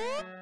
you.